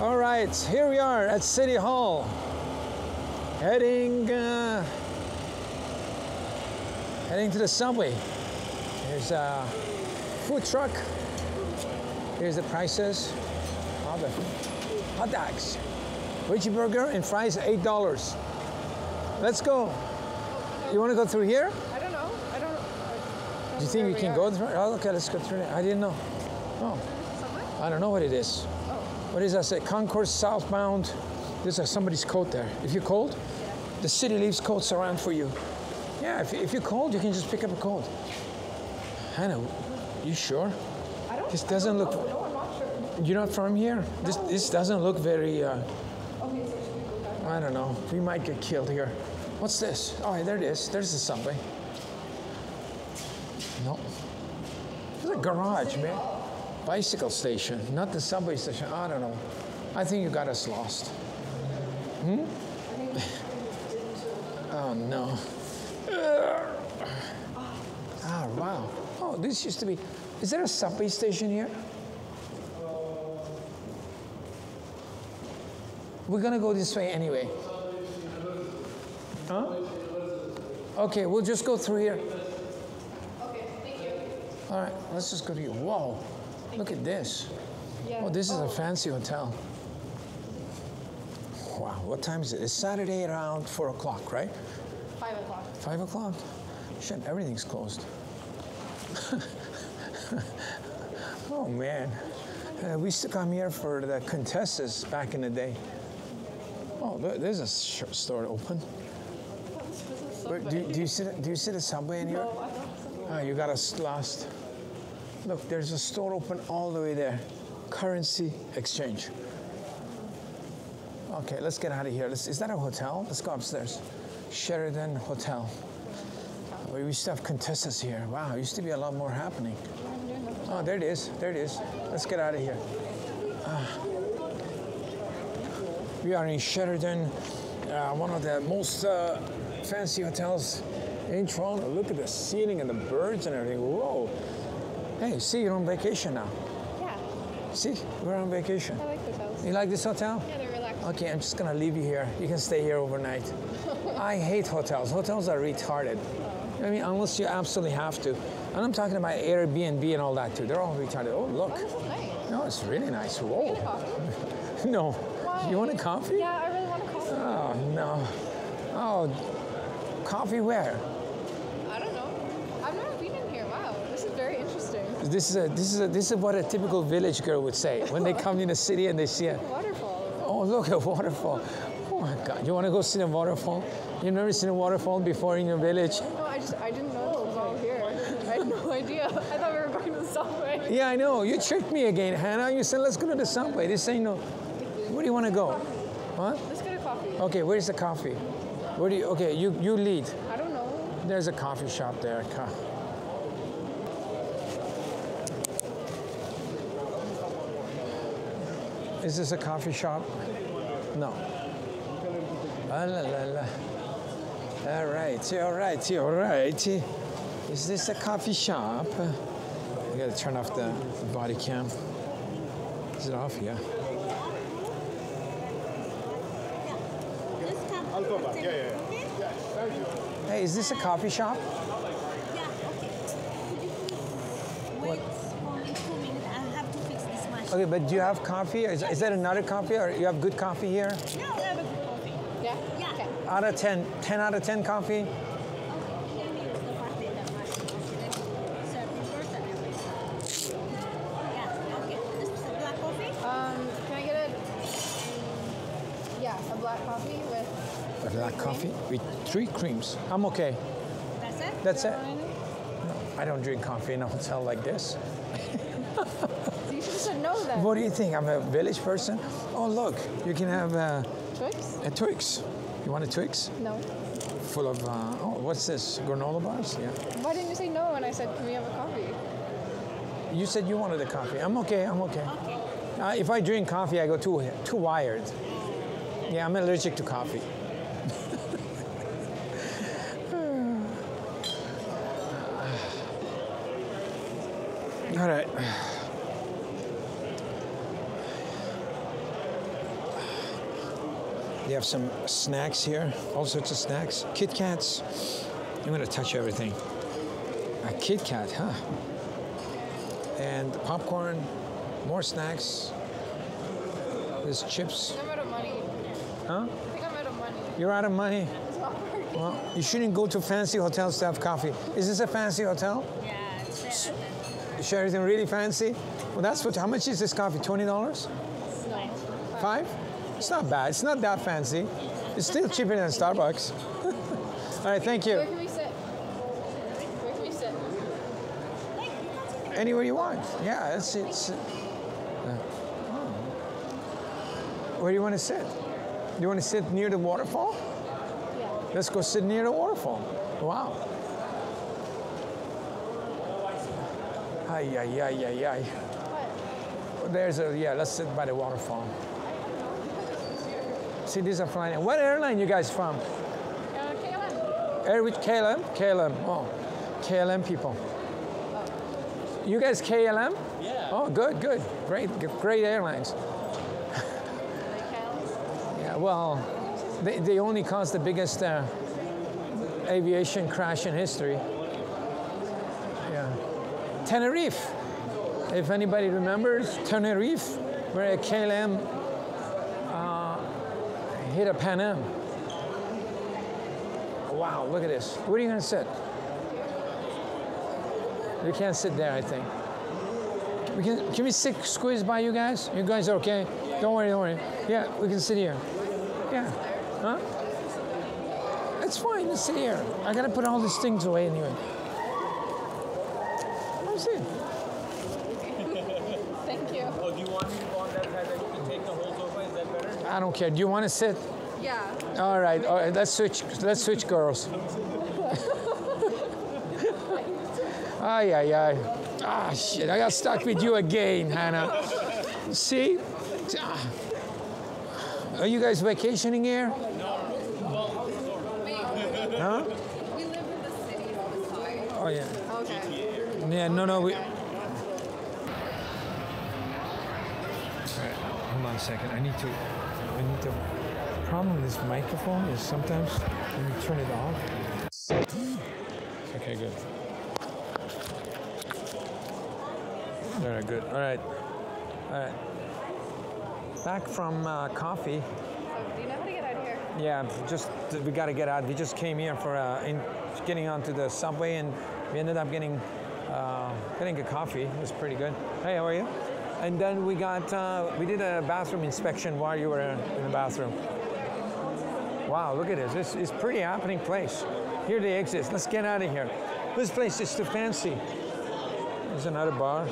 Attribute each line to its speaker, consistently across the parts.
Speaker 1: All right, here we are at City Hall. Heading, uh, heading to the subway. There's a food truck. Here's the prices. All the hot dogs. Veggie burger and fries, eight dollars. Let's go. You want to go through here?
Speaker 2: I don't know. I don't know.
Speaker 1: Do you think we can go through? Oh, okay, let's go through it. I didn't know. Oh, I don't know what it is. What is that? Say Concourse southbound. There's a, somebody's coat there. If you're cold, the city leaves coats around for you. Yeah, if, if you're cold, you can just pick up a coat. Hannah, you sure?
Speaker 2: I don't.
Speaker 1: This doesn't
Speaker 2: don't
Speaker 1: look.
Speaker 2: know. No, I'm not sure.
Speaker 1: You're not from here. This this doesn't look very. Uh,
Speaker 2: Okay, so should we go back?
Speaker 1: I don't know. We might get killed here. What's this? Oh, there it is. There's the subway. No. There's a garage, man. Bicycle station, not the subway station. I don't know. I think you got us lost. Hmm? oh no. Ah, wow. Oh, this used to be. Is there a subway station here? We're gonna go this way anyway. Huh? Okay, we'll just go through here.
Speaker 2: Okay, thank you.
Speaker 1: All right, let's just go to you. Whoa, look at this.
Speaker 2: Yeah.
Speaker 1: Oh, this is a fancy hotel. Wow, what time is it? It's Saturday around four o'clock, right?
Speaker 2: Five o'clock.
Speaker 1: Five o'clock? Shit, everything's closed. oh man, uh, we used to come here for the Contessa's back in the day. Oh, there- there's a sh- store open. Where, do, do you see the, do you see the subway in here? Oh, you got us lost. Look, there's a store open all the way there. Currency exchange. Okay, let's get out of here. Let's, is that a hotel? Let's go upstairs. Sheraton Hotel. We used to have Contessa's here. Wow, used to be a lot more happening. Oh, there it is. There it is. Let's get out of here. Ah. we are in Sheraton, uh, one of the most uh, fancy hotels in Toronto. Look at the ceiling and the birds and everything. Whoa. Hey, see, you're on vacation now.
Speaker 2: Yeah,
Speaker 1: See, we're on vacation.
Speaker 2: I like this hotels.
Speaker 1: You like this hotel?
Speaker 2: Yeah, they're relaxing.
Speaker 1: Okay, I'm just gonna leave you here. You can stay here overnight. I hate hotels. Hotels are retarded. Oh. I mean, unless you absolutely have to. And I'm talking about Airbnb and all that too. They're all retarded. Oh, look.
Speaker 2: Oh, this is nice.
Speaker 1: No, it's really nice. Whoa.
Speaker 2: coffee?
Speaker 1: No.
Speaker 2: Why?
Speaker 1: You want a coffee?
Speaker 2: Yeah, I really want a coffee.
Speaker 1: Oh, no. Oh, coffee where?
Speaker 2: I don't know. I've never been in here. Wow, this is very interesting.
Speaker 1: This is, a, this, is a, this is what a typical village girl would say when they come in the city and they see a,
Speaker 2: Waterfall.
Speaker 1: Oh, look, a waterfall. Oh my God. You want to go see a waterfall? You've never seen a waterfall before in your village?
Speaker 2: No, I just I didn't know it was all here. I had no idea. I thought we were going to the subway.
Speaker 1: Yeah, I know. You tricked me again, Hannah. You said, let's go to the subway. This ain't no. Where do you want to go? What?
Speaker 2: Let's get a coffee.
Speaker 1: Okay, where's the coffee? Where do you, okay, you, you lead.
Speaker 2: I don't know.
Speaker 1: There's a coffee shop there. Is this a coffee shop? No. Ah, la, la, la. All right, all right, all right. Is this a coffee shop? I gotta turn off the body cam. Is it off? Yeah.
Speaker 3: I'll go back. Yeah, yeah, yeah.
Speaker 1: Hey, is this a coffee shop?
Speaker 3: Yeah, okay. Could you please wait only two minutes? I have to fix this machine.
Speaker 1: Okay, but do you have coffee? Is, is that another coffee or you have good coffee here?
Speaker 3: Yeah, we have a good coffee.
Speaker 2: Yeah.
Speaker 3: Yeah.
Speaker 2: Okay.
Speaker 1: Out of 10, 10 out of 10 coffee?
Speaker 3: Okay, let me use the part in the machine. Let me serve you first and everything. Yeah, okay. This a black coffee?
Speaker 2: Um, can I get a yeah a black coffee with
Speaker 1: A black coffee with three creams. I'm okay.
Speaker 3: That's it?
Speaker 1: That's it.
Speaker 2: you want anything?
Speaker 1: I don't drink coffee in a hotel like this.
Speaker 2: Have said.
Speaker 1: What do you think? I'm a village person? Oh, look, you can have a,
Speaker 2: Twix?
Speaker 1: a Twix. You want a Twix?
Speaker 2: No.
Speaker 1: Full of, uh, oh, what's this? Granola bars? Yeah.
Speaker 2: Why didn't you say no when I said can we have a coffee?
Speaker 1: You said you wanted a coffee. I'm okay, I'm okay. Uh, if I drink coffee, I go too, too wired. Yeah, I'm allergic to coffee. All right. They have some snacks here, all sorts of snacks. Kit Kats. I'm gonna touch everything. A Kit Kat, huh? And popcorn, more snacks. There's chips.
Speaker 2: I'm out of money.
Speaker 1: Huh?
Speaker 2: I think I'm out of money.
Speaker 1: You're out of money.
Speaker 2: It's not working.
Speaker 1: Well, you shouldn't go to fancy hotels to have coffee. Is this a fancy hotel?
Speaker 3: Yeah, it's
Speaker 1: everything really fancy? Well, that's what. How much is this coffee? Twenty dollars?
Speaker 3: Nice.
Speaker 1: Five? It's not bad. It's not that fancy. It's still cheaper than Starbucks. All right, thank
Speaker 2: Where
Speaker 1: you.
Speaker 2: can we sit? Where can we sit?
Speaker 1: Anywhere you want. Yeah, it's it's. Uh, oh. Where do you want to sit? Do you want to sit near the waterfall?
Speaker 2: Yeah.
Speaker 1: Let's go sit near the waterfall. Wow. Ay, ay, ay, ay, ay.
Speaker 2: What?
Speaker 1: There's a, yeah, let's sit by the waterfall. See, these are flying. What airline you guys from?
Speaker 2: Uh, KLM.
Speaker 1: Air with KLM? KLM. Oh, KLM people. You guys KLM?
Speaker 4: Yeah.
Speaker 1: Oh, good, good. Great, great airlines. Yeah, well, they, they only caused the biggest uh, aviation crash in history. Yeah. Tenerife. If anybody remembers, Tenerife, where KLM hit a Pan Am. Wow, look at this. Where are you going to sit? You can't sit there, I think. We can, can we sit squeeze by you guys? You guys are okay? Don't worry, don't worry. Yeah, we can sit here. Yeah. Huh? It's fine, let's sit here. I gotta put all these things away anyway. That's it.
Speaker 2: Thank you.
Speaker 4: Oh, do you want me to go on that side that you can take the whole sofa? Is that better?
Speaker 1: I don't care. Do you want to sit?
Speaker 2: Yeah.
Speaker 1: All right, all right. Let's switch. Let's switch, girls. ay, ay, ay. Ah, shit! I got stuck with you again, Hannah. See? Ah. Are you guys vacationing here? No. Huh?
Speaker 2: We live in the city all the time.
Speaker 1: Oh yeah.
Speaker 2: Okay.
Speaker 1: Yeah. No, no. We. All right. Hold on a second. I need to. To. The problem with this microphone is sometimes when you turn it off. Okay. Good. All right. Good. All right. All right. Back from uh, coffee.
Speaker 2: So, do you know how to get out here?
Speaker 1: Yeah, just we got to get out. We just came here for uh, in, getting onto the subway, and we ended up getting uh, getting a coffee. It was pretty good. Hey, how are you? And then we got uh, we did a bathroom inspection while you were in the bathroom. Wow, look at this. This is pretty happening place. Here the exits. Let's get out of here. This place is too fancy. There's another bar.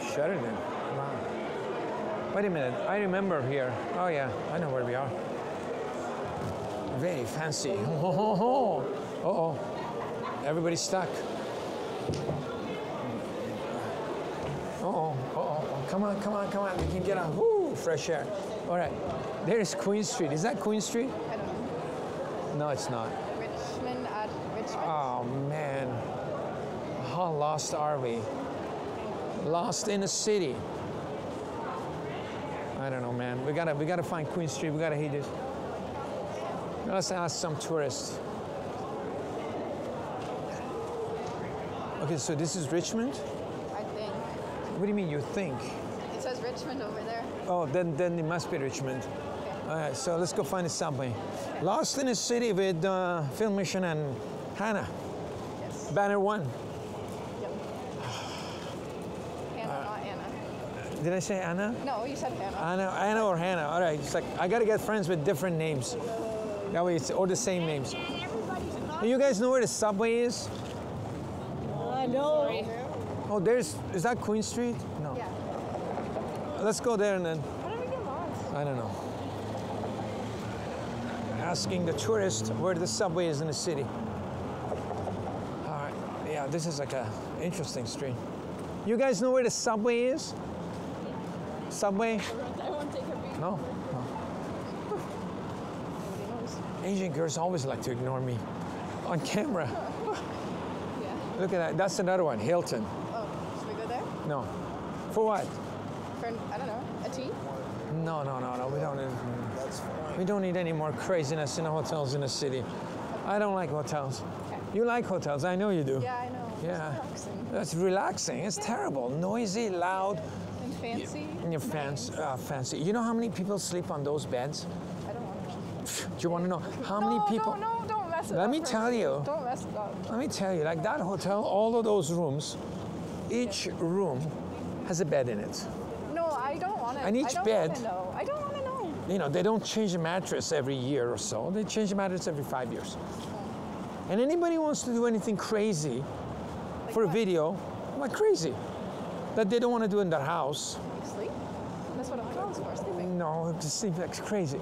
Speaker 1: Shut Sheraton. Wow. Wait a minute. I remember here. Oh yeah, I know where we are. Very fancy. Oh, oh, oh. Everybody's stuck. Oh, oh, oh. Come on, come on, come on. We can get out. Woo, fresh air. All right. There's Queen Street. Is that Queen Street?
Speaker 2: I don't know.
Speaker 1: No, it's not.
Speaker 2: Richmond at Richmond.
Speaker 1: Oh man, how lost are we? Lost in the city. I don't know, man. We gotta we gotta find Queen Street. We gotta hit this. Let's ask some tourists. Okay, so this is Richmond.
Speaker 2: I think.
Speaker 1: What do you mean you think?
Speaker 2: It says Richmond over there.
Speaker 1: Oh, then then it must be Richmond. All right, so let's go find a subway. Lost in a city with uh, Film Mission and Hannah.
Speaker 2: Yes.
Speaker 1: Banner one.
Speaker 2: Hannah, not Anna.
Speaker 1: Did I say Anna?
Speaker 2: No, you said Hannah.
Speaker 1: Anna, Anna or Hannah. All right. It's like I gotta get friends with different names. That way, it's all the same names. Do you guys know where the subway is?
Speaker 3: I know.
Speaker 1: Oh, there's. Is that Queen Street? No.
Speaker 2: Yeah.
Speaker 1: Let's go there and then.
Speaker 2: How did we get lost?
Speaker 1: I don't know. Asking the tourist where the subway is in the city. All right. Yeah, this is like a interesting street. You guys know where the subway is? Subway?
Speaker 2: I won't take a.
Speaker 1: No. no. Asian girls always like to ignore me on camera.
Speaker 2: Yeah.
Speaker 1: Look at that. That's another one. Hilton.
Speaker 2: Oh, should we go there?
Speaker 1: No. For what?
Speaker 2: For, I don't know, a tea?
Speaker 1: No, no, no, no. We don't need.
Speaker 4: That's fine.
Speaker 1: We don't need any more craziness in the hotels in the city. I don't like hotels. You like hotels? I know you do.
Speaker 2: Yeah, I know. It's
Speaker 1: Yeah.
Speaker 2: relaxing.
Speaker 1: That's relaxing. It's terrible. Noisy, loud,
Speaker 2: And fancy.
Speaker 1: and your fancy, uh, fancy. You know how many people sleep on those beds?
Speaker 2: I don't want to.
Speaker 1: Do you want to know how many people?
Speaker 2: No, no, don't mess it
Speaker 1: Let
Speaker 2: up.
Speaker 1: me
Speaker 2: for
Speaker 1: tell you.
Speaker 2: Don't mess it up.
Speaker 1: Let me tell you, like that hotel, all of those rooms, each room has a bed in it.
Speaker 2: No, I don't want to.
Speaker 1: And each
Speaker 2: I don't
Speaker 1: bed-
Speaker 2: know. I don't want to know.
Speaker 1: You know, they don't change the mattress every year or so. They change the mattress every five years. And anybody wants to do anything crazy for a video, like crazy, that they don't want to do in their house.
Speaker 2: Sleep. That's what a hotel is for. Sleeping.
Speaker 1: No, just seems like crazy.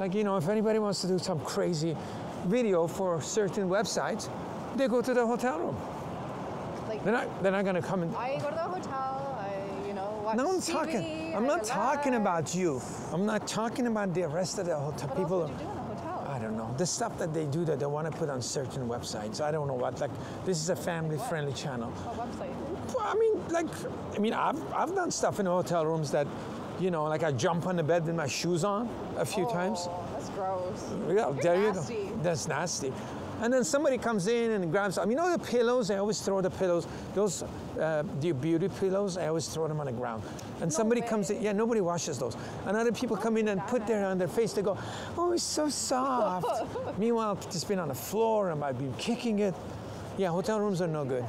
Speaker 1: Like, you know, if anybody wants to do some crazy video for certain websites, they go to the hotel room. They're not, they're not going to come and.
Speaker 2: I go to the hotel. I, you know, watch
Speaker 1: No, I'm
Speaker 2: TV,
Speaker 1: talking. I'm
Speaker 2: I
Speaker 1: not talking
Speaker 2: relax.
Speaker 1: about you. I'm not talking about the rest of the hotel
Speaker 2: What
Speaker 1: people.
Speaker 2: else would you do in a hotel?
Speaker 1: I don't know. The stuff that they do that they want to put on certain websites. I don't know what. Like, this is a family-friendly channel.
Speaker 2: a website.
Speaker 1: Well, I mean, like, I mean, I've, I've done stuff in hotel rooms that, you know, like I jump on the bed with my shoes on a few oh, times.
Speaker 2: Oh, that's gross.
Speaker 1: Yeah, there you
Speaker 2: nasty.
Speaker 1: go. That's nasty. And then somebody comes in and grabs. I mean, you know the pillows. I always throw the pillows. Those uh, the beauty pillows. I always throw them on the ground. And somebody comes in. Yeah, nobody washes those. And other people come in and put their on their face. They go, "Oh, it's so soft." Meanwhile, just been on the floor and I've been kicking it. Yeah, hotel rooms are no good.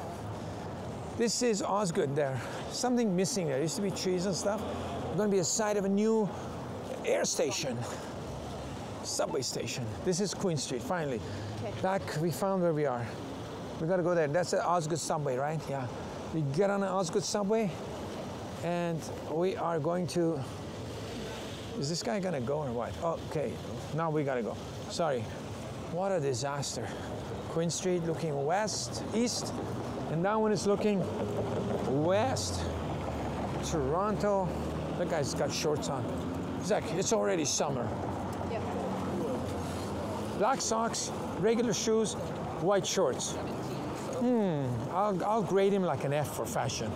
Speaker 1: This is Osgoode there. Something missing there. Used to be trees and stuff. It's going to be a site of a new air station subway station. This is Queen Street, finally. Back, we found where we are. We gotta go there. That's the Osgoode subway, right? Yeah. We get on the Osgoode subway and we are going to. Is this guy gonna go or what? Okay, now we gotta go. Sorry. What a disaster. Queen Street looking west, east, and that one is looking west. Toronto. That guy's got shorts on. Zach, it's already summer.
Speaker 2: Yep.
Speaker 1: Black socks, regular shoes, white shorts. Hmm, I'll, I'll grade him like an F for fashion.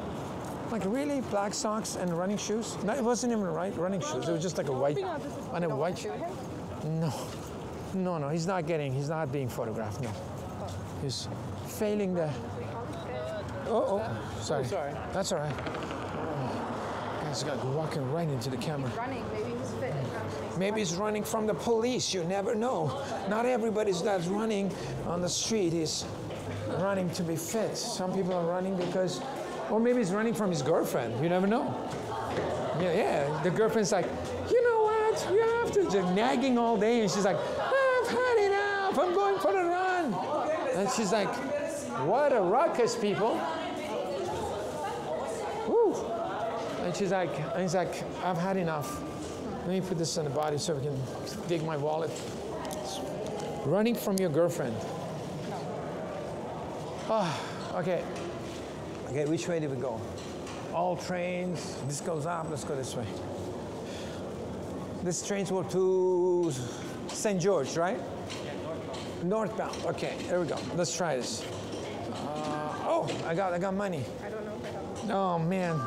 Speaker 1: Like really, black socks and running shoes? No, it wasn't even right running shoes. It was just like a white,
Speaker 2: Moving on, this is-
Speaker 1: on
Speaker 2: you
Speaker 1: a white.
Speaker 2: wanna shoot him?
Speaker 1: No, no, no. He's not getting. He's not being photographed. No, he's failing the. Oh, oh, sorry.
Speaker 4: sorry.
Speaker 1: That's all right. Guy's got walking right into the camera.
Speaker 2: Running. Maybe he's fit.
Speaker 1: Maybe he's running from the police. You never know. Not everybody's that's running on the street is running to be fit. Some people are running because, or maybe he's running from his girlfriend. You never know. Yeah, yeah. The girlfriend's like, you know what? You have to just nagging all day, and she's like, I've had enough. I'm going for a run. And she's like, what a ruckus, people. Woo. And she's like, and he's like, I've had enough. Let me put this on the body so we can dig my wallet. Running from your girlfriend. Ah, okay. Okay, which way do we go? All trains. This goes up. Let's go this way. This trains go to St. George, right? Yeah, Northbound. Northbound, Okay, there we go. Let's try this. Uh, oh, I got, I got money.
Speaker 2: I don't know if I have.
Speaker 1: Oh man.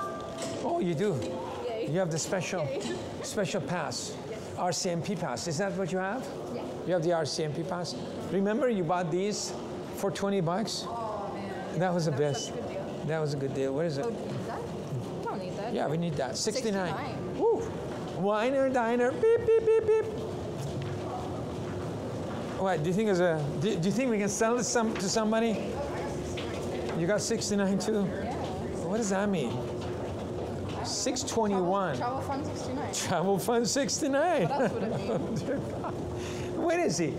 Speaker 1: Oh, you do. You have the special, special pass, RCMP pass. Is that what you have?
Speaker 2: Yeah.
Speaker 1: You have the RCMP pass. Remember, you bought these for 20 bucks.
Speaker 2: Oh man.
Speaker 1: That was the
Speaker 2: That was
Speaker 1: best.
Speaker 2: such a good deal.
Speaker 1: That was a good deal. What is it?
Speaker 2: Oh, do you need that? You don't need that.
Speaker 1: Yeah, we need that. 69.
Speaker 2: 69.
Speaker 1: Woo. Winer, diner, beep, beep, beep, beep. What, do you think there's a, do, do you think we can sell this some, to somebody? Oh, you got 69 too?
Speaker 2: Yeah.
Speaker 1: What does that mean? 621.
Speaker 2: Travel Fund 69.
Speaker 1: Travel Fund 69.
Speaker 2: What else would it?
Speaker 1: Where is he?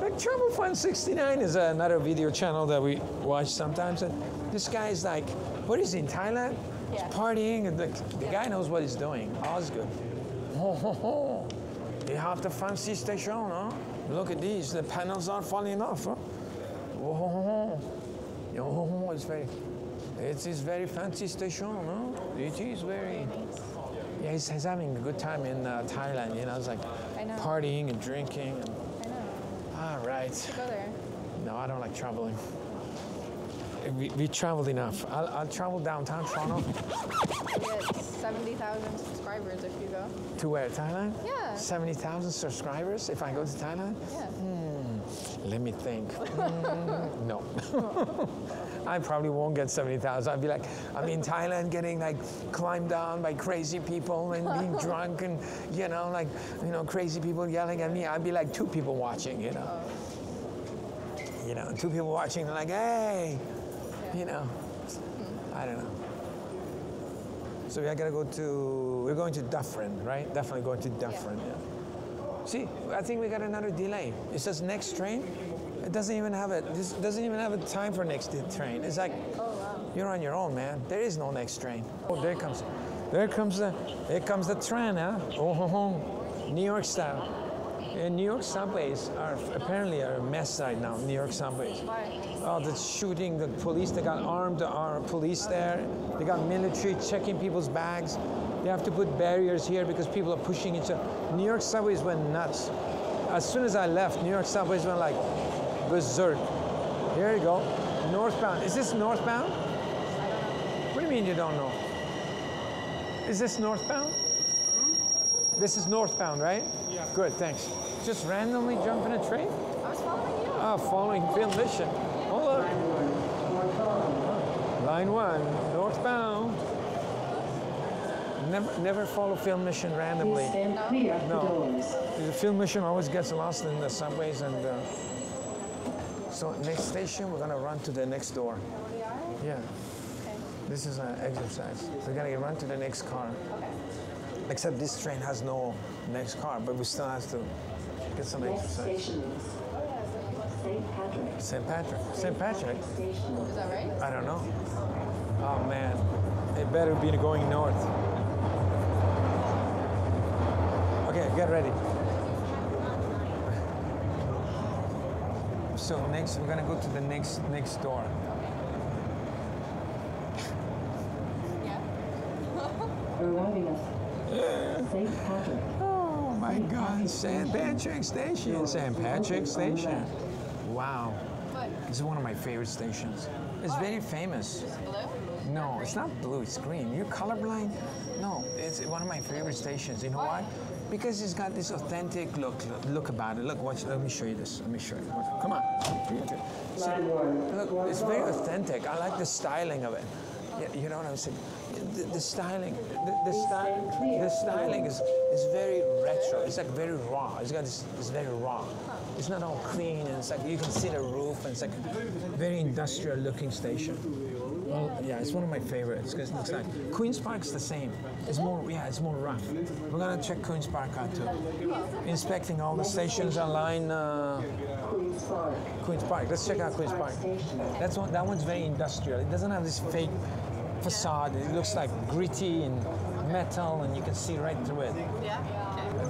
Speaker 1: Like Travel Fund 69 is another video channel that we watch sometimes. And this guy is like, what is he in Thailand?
Speaker 2: Yeah.
Speaker 1: He's partying, and the, the guy knows what he's doing. Osgoode. Ho, ho, ho. You have the fancy station, huh? Look at these. The panels are falling off. Huh? Whoa, ho, ho, ho. Yo, ho, ho, it's very, it is very fancy station, no? It is very. Yeah, he's, he's having a good time in uh, Thailand. You know, it's like
Speaker 2: know.
Speaker 1: partying and drinking. And,
Speaker 2: I know.
Speaker 1: all right.
Speaker 2: Go there.
Speaker 1: No, I don't like traveling. we, we traveled enough. I'll, I'll travel downtown Toronto
Speaker 2: You get 70,000 subscribers if you go.
Speaker 1: to where? Thailand?
Speaker 2: Yeah.
Speaker 1: 70,000 subscribers if I go to Thailand?
Speaker 2: Yeah.
Speaker 1: Let me think. Mm, no. I probably won't get 70,000. I'd be like, I'm in Thailand getting like climbed down by crazy people and being drunk and, you know, like, you know, crazy people yelling at me. I'd be like two people watching, you know. You know, two people watching, they're like, hey, you know. I don't know. So we are gonna go to, we're going to Dufferin, right? Definitely going to Dufferin, yeah. See, I think we got another delay. It says next train. Doesn't even have a. This doesn't even have a time for next train. It's like you're on your own, man. There is no next train. Oh, there comes, there comes the, there comes the train, huh? Oh, ho, ho. New York style. And New York subways are apparently are a mess right now. New York subways. Oh, the shooting, the police, they got armed uh, police there. They got military checking people's bags. They have to put barriers here because people are pushing each other. New York subways went nuts. As soon as I left, New York subways went like berserk. Here you go. Northbound. Is this northbound? What do you mean you don't know? Is this northbound? This is northbound, right? Yeah. Good, thanks. Just randomly jump in a train?
Speaker 2: I was following you.
Speaker 1: Ah, following film mission. Hold on. Line one, northbound. Never, never follow film mission randomly.
Speaker 5: Stand clear of
Speaker 1: No.
Speaker 5: doors.
Speaker 1: The film mission always gets lost in the subways and. Uh, so next station, we're gonna run to the next door. Yeah. This is an exercise. We're gonna run to the next car. Except this train has no next car, but we still have to get some
Speaker 5: Next
Speaker 1: exercise.
Speaker 5: station is St. Patrick.
Speaker 1: St. Patrick. St. Patrick.
Speaker 2: Is that right?
Speaker 1: I don't know. Oh man, it better be going north. Okay, get ready. So next, we're gonna go to the next next door.
Speaker 2: Yeah.
Speaker 5: Arriving at St. Patrick.
Speaker 1: Oh my God, St. Patrick Station, St. Patrick Station. Wow,
Speaker 2: What?
Speaker 1: this is one of my favorite stations. It's very famous.
Speaker 2: Blue?
Speaker 1: No, it's not blue, it's green. You're colorblind? No, it's one of my favorite stations. You know why? Because it's got this authentic look look about it. Look, watch, let me show you this. Let me show you. Come on. See, look, it's very authentic. I like the styling of it. Yeah, you know what I'm saying? The, the styling, the, the, sty- the styling is, is very retro. It's like very raw. It's got this, it's very raw. It's not all clean and it's like you can see the roof and it's like very industrial looking station. Well, yeah, it's one of my favorites because it looks like Queens Park's the same. It's more, yeah, it's more rough. We're gonna check Queens Park out too. Inspecting all the stations online. Uh,
Speaker 5: Queen's Park.
Speaker 1: Let's check out Queens Park. That's one. That one's very industrial. It doesn't have this fake facade. It looks like gritty and metal, and you can see right through it.
Speaker 2: Yeah.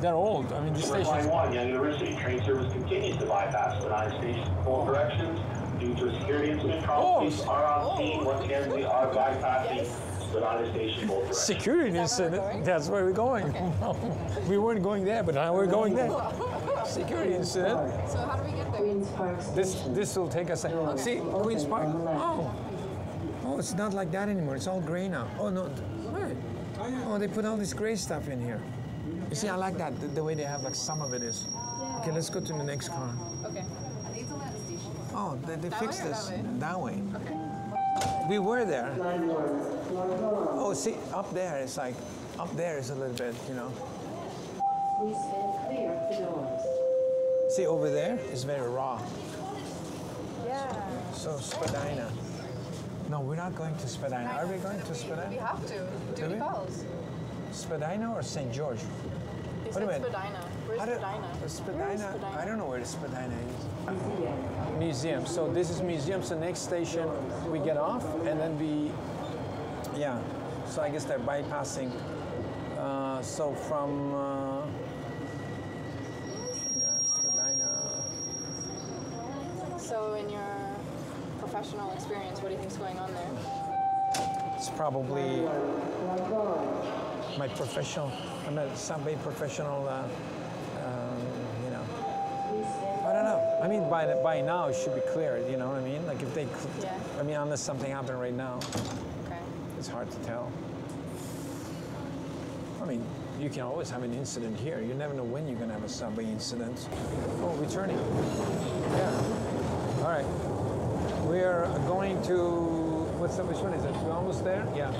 Speaker 1: They're old. I mean, the
Speaker 6: Line
Speaker 1: stations.
Speaker 6: 1, Yonge University train service continues to bypass Spadina station for corrections due to security incident.
Speaker 1: Oh.
Speaker 6: Are on scene. Oh. Once again, we are bypassing Spadina Station both.
Speaker 1: Security
Speaker 2: where
Speaker 1: incident. That's where we're going. we weren't going there, but now we're going there. Security incident.
Speaker 2: So how do we get there?
Speaker 5: Queen's Park
Speaker 1: This
Speaker 5: Station.
Speaker 1: this will take us. A, see Queens Park. Oh, oh, it's not like that anymore. It's all gray now. Oh no, wait. Oh, they put all this gray stuff in here. You see, I like that the, the way they have like some of it is. Okay, let's go to the next car.
Speaker 2: Okay.
Speaker 1: Oh, oh, they, they
Speaker 2: That
Speaker 1: fixed
Speaker 2: way
Speaker 1: this
Speaker 2: that way?
Speaker 1: that way. We were there. Oh, see, up there it's like, up there is a little bit, you know.
Speaker 5: Please stand clear of the doors.
Speaker 1: See, over there it's very raw.
Speaker 2: Yeah.
Speaker 1: So Spadina. No, we're not going to Spadina. Are we going to Spadina?
Speaker 2: We have to. Duty
Speaker 1: we?
Speaker 2: calls.
Speaker 1: Spadina or St. George?
Speaker 2: They
Speaker 1: What do
Speaker 2: said? Spadina. Where's
Speaker 1: do-
Speaker 2: Spadina?
Speaker 1: uh,
Speaker 2: Where's
Speaker 1: Spadina?
Speaker 2: Spadina?
Speaker 1: I don't know where the Spadina is.
Speaker 5: Museum.
Speaker 1: Museum. So this is museum. So next station we get off and then we, yeah. So I guess they're bypassing. Uh, so from uh, yeah, Spadina.
Speaker 2: So in your professional experience, what do you think's going on there?
Speaker 1: It's probably my professional. I'm a subway professional. Uh, I don't know. I mean, by the, by now it should be clear. You know what I mean? Like if they,
Speaker 2: Yeah.
Speaker 1: I mean, unless something happened right now,
Speaker 2: Okay.
Speaker 1: it's hard to tell. I mean, you can always have an incident here. You never know when you're gonna have a subway incident. Oh, returning. Yeah. All right. We're going to. What's the, which one is it? We're almost there. Yeah.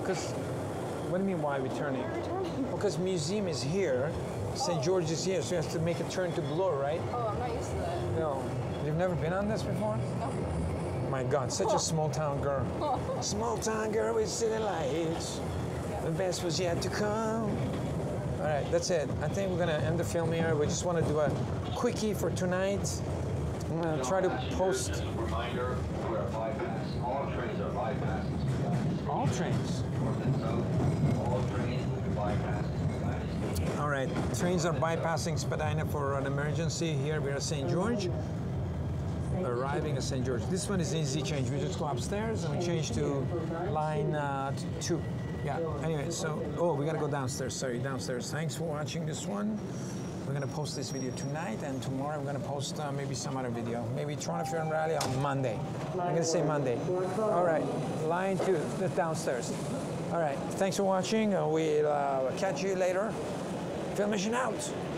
Speaker 1: Because. What do you mean? Why returning? Because museum is here. St. George is here, so you have to make a turn to Bloor, right?
Speaker 2: Oh, I'm not used to that.
Speaker 1: No. You've never been on this before?
Speaker 2: No.
Speaker 1: My God, such a small town girl. small town girl with city lights. The best was yet to come. All right, that's it. I think we're gonna end the film here. We just want to do a quickie for tonight. I'm gonna try to post
Speaker 7: Reminder, we're bypass. All trains are bypassed.
Speaker 1: all trains.
Speaker 7: North and south, all trains will be bypassed.
Speaker 1: All right, trains are bypassing Spadina for an emergency. Here we are St. George. Arriving at St. George. This one is easy change. We just go upstairs and we change to line uh, two. Yeah. Anyway, so oh, we gotta go downstairs. Sorry, downstairs. Thanks for watching this one. We're gonna post this video tonight, and tomorrow we're gonna post uh, maybe some other video. Maybe Toronto and Rally on Monday. I'm gonna say Monday. All right, line two, downstairs. All right. Thanks for watching. Uh, we'll uh, catch you later. Film mission out.